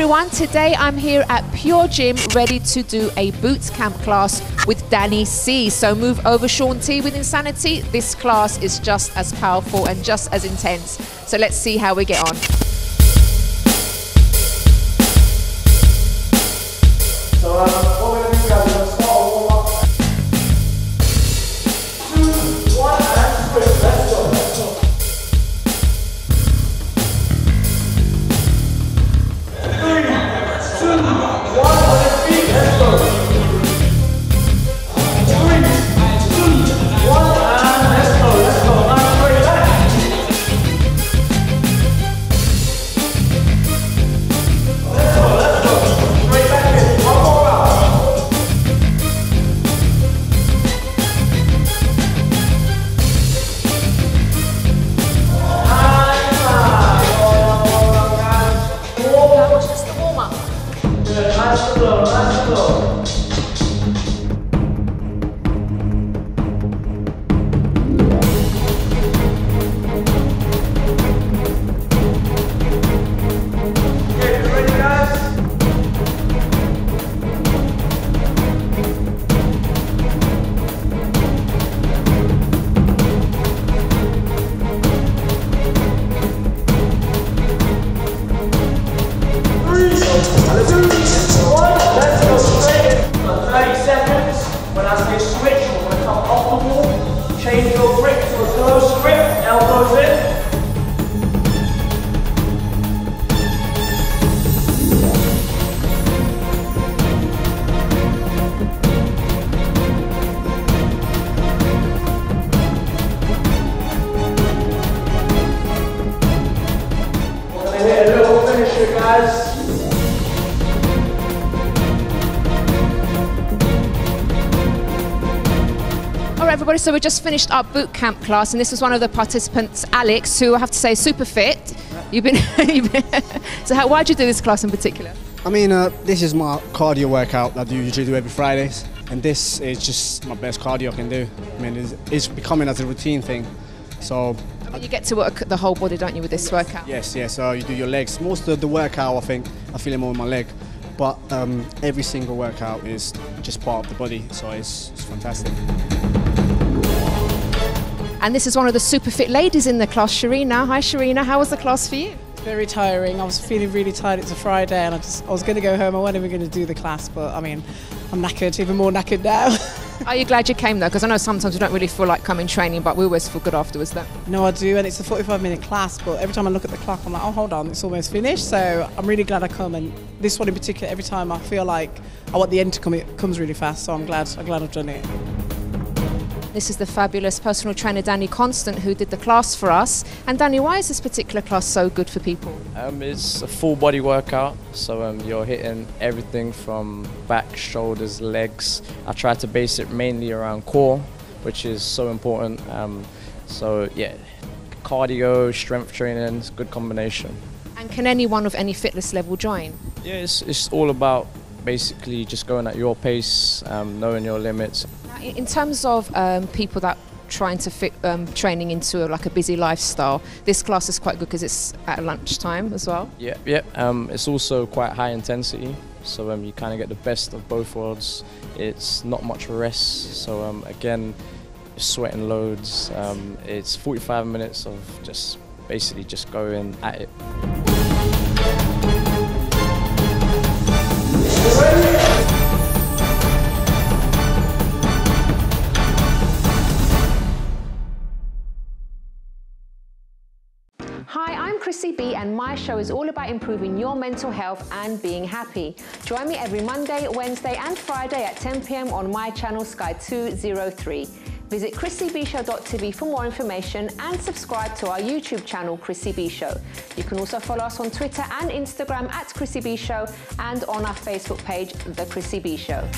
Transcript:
everyone, today I'm here at Pure Gym ready to do a boot camp class with Danny C. So move over Shaun T with Insanity. This class is just as powerful and just as intense. So let's see how we get on. Everybody. So we just finished our boot camp class, and this was one of the participants, Alex, who I have to say is super fit. You've been, you've been so how, why'd you do this class in particular? I mean, uh, this is my cardio workout that I usually do every Fridays, and this is just my best cardio I can do. I mean, it's, it's becoming as a routine thing. So, You get to work the whole body, don't you, with this workout? yes, yes. So you do your legs. Most of the workout, I think, I feel it more in my leg, but um, every single workout is just part of the body. So it's, it's fantastic. And this is one of the super fit ladies in the class, Sharina. Hi, Sharina. How was the class for you? Very tiring. I was feeling really tired. It's a Friday, and I just I was going to go home. I wasn't even going to do the class, but I mean, I'm knackered, even more knackered now. Are you glad you came though? Because I know sometimes we don't really feel like coming training, but we always feel good afterwards. Though. no, I do, and it's a 45 minute class. But every time I look at the clock, I'm like, oh, hold on, it's almost finished. So I'm really glad I come, and this one in particular, every time I feel like I want the end to come, it comes really fast. So I'm glad, I'm glad I've done it. This is the fabulous personal trainer Danny Constant who did the class for us. And Danny, why is this particular class so good for people? Um, it's a full body workout, so um, you're hitting everything from back, shoulders, legs. I try to base it mainly around core, which is so important. Um, so yeah, cardio, strength training, it's a good combination. And can anyone of any fitness level join? Yeah, it's, it's all about basically just going at your pace, um, knowing your limits. Now, in in terms of um, people that trying to fit um, training into a, like a busy lifestyle, this class is quite good because it's at lunchtime as well. Yeah, yeah. Um, it's also quite high intensity, so um, you kind of get the best of both worlds. It's not much rest, so um, again, sweating loads. Um, it's 45 minutes of just basically just going at it. Chrissy B, and my show is all about improving your mental health and being happy. Join me every Monday, Wednesday, and Friday at 10 pm on my channel Sky 203. Visit chrissybshow.tv for more information and subscribe to our YouTube channel, Chrissy B Show. You can also follow us on Twitter and Instagram at Chrissy B Show and on our Facebook page, The Chrissy B Show.